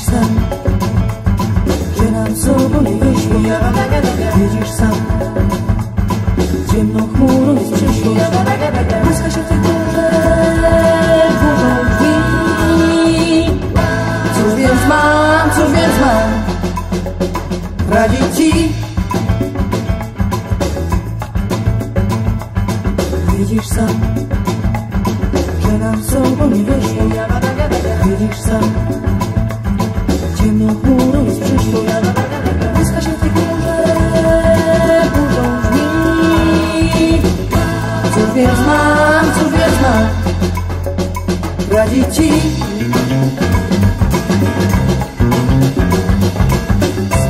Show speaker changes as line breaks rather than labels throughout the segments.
widzisz sam Gdzie nad sobą nie wyszło Widzisz sam. Ciemną chmurą jest przyszłość? Tak, Błyska się w tej górze Burzą drzwi. Cóż więc mam, cóż więc mam? Radzić ci? Widzisz sam. Że nam sobą nie wyszło Widzisz sam. Radzić ci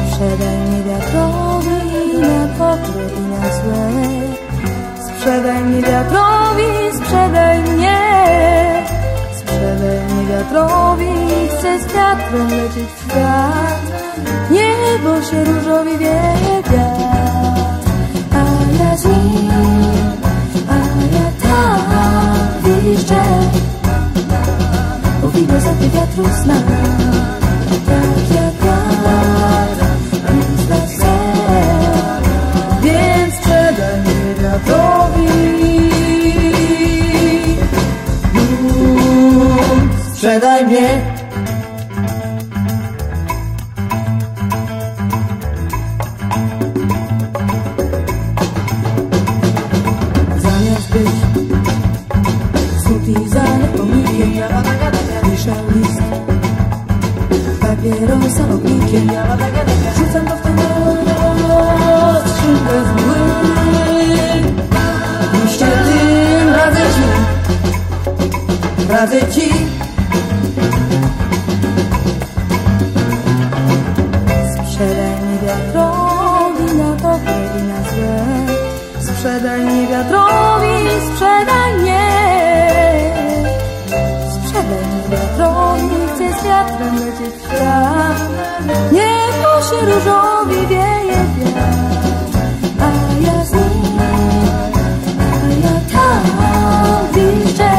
Sprzedaj mnie wiatrowi na dobre i na złe Sprzedaj mnie. Wiatrowi, sprzedaj mnie Sprzedaj mnie wiatrowi, chcę z wiatrem lecieć w świat Niebo się różowi wieje A ja z nim, a ja tam wiszczę. Powinno za ty wiatru Tak jak Mm, Sprzedaj mnie Zamiast być? Suti za pomnikiem Piszę list. Papierosa ognikiem Rzucam go w tę noc Skrzynkę z mgły Liście tym radzę ci. Radzę ci Sprzedaj mnie wiatrowi, sprzedaj mnie. Sprzedaj mnie wiatrowi, chcę z wiatrem lecieć w świat. Niebo się różowi wieje wiatr A ja z nim, a ja tam wiszczę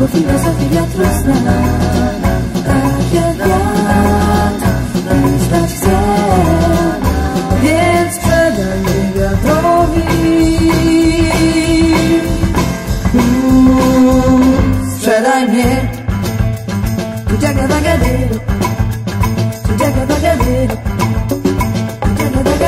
Bo filozofii wiatru zna jaga bagadero, jaga bagadero, jaga.